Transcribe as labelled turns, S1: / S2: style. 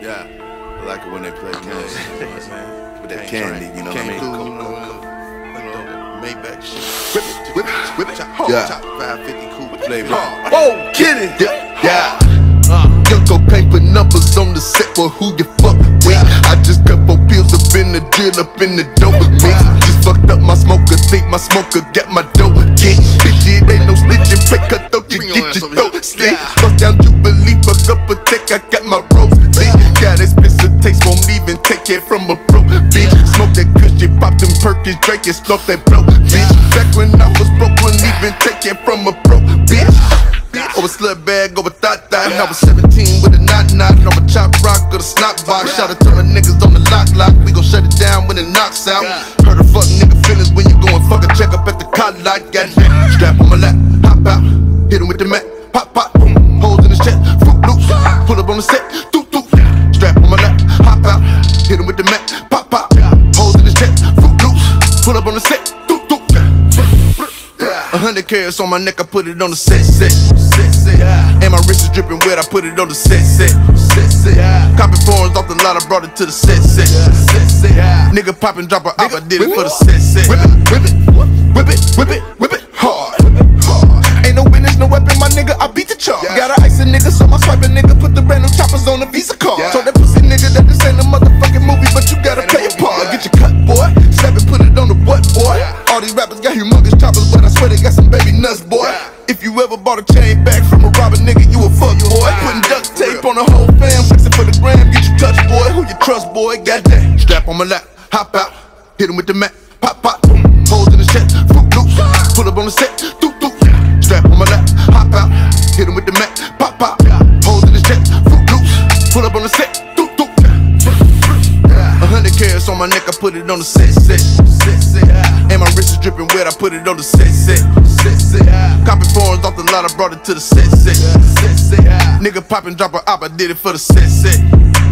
S1: Yeah, I like it when they play games. With that candy, you know what I mean?
S2: do,
S1: Coke,
S2: you know,
S1: Coke, Coke.
S2: Maybach shit.
S1: Whip it, whip it, whip it.
S2: Chop,
S1: Yeah.
S2: chop, 550 coupe
S1: Flavor.
S2: flavor.
S1: Whoa, get it. Yeah, yeah.
S3: Cocaine put numbers on the set for who you fuck with. I just got four pills up in the drill, up in the dope mix. Just fucked up my smoker, think my smoker got my dope get. Bitch, it ain't no snitching, fake cut throat, you get your throat slit.
S2: Yeah.
S3: Bust down Jubilee, fuck up a tech, I got my ropes it from a broke bitch. Smoke that cushion, pop them perkins, drink and smoke that broke bitch. Back when I was broke, wouldn't even take it from a broke bitch. Over slut bag, over thought thought. I was 17 with a knot knot. A chop rock or the snot box. Shout out to my niggas on the lock lock. We gon' shut it down when it knocks out. Heard a fuck nigga feelings when you go and fuck a check up at the cot lot. Goddamn, strap on my lap, hundred carats on my neck, I put it on the set, set, set, set. And my wrist is dripping wet, I put it on the set, set, set, set. Copy foreigns off the lot, I brought it to the set, set, set, set. Nigga pop and drop a op, I did it for the set, set. Whip it, whip it, whip it, whip it, whip it hard. Ain't no witness, no weapon, my nigga, I beat the charge. Gotta ice a nigga, so my swipe a nigga, put the random choppers on the Visa card. Got humongous choppers, but I swear they got some baby nuts, boy. If you ever bought a chain back from a robber, nigga, you a fuck boy. Putting duct tape on the whole fam, flexing for the gram, get you touch, boy. Who you trust, boy? Goddamn. Strap on my lap, hop out, hit him with the mat, pop pop. boom. Holes in the chest, Froot Loops. Pull up on the set, doop doop. Strap on my lap, hop out, hit him with the mat, on my neck, I put it on the set, set, set, set. And my wrist is dripping wet, I put it on the set, set, set, set. Copy foreigns off the lot, I brought it to the set, set, set, set. Nigga pop and drop a op, I did it for the set, set.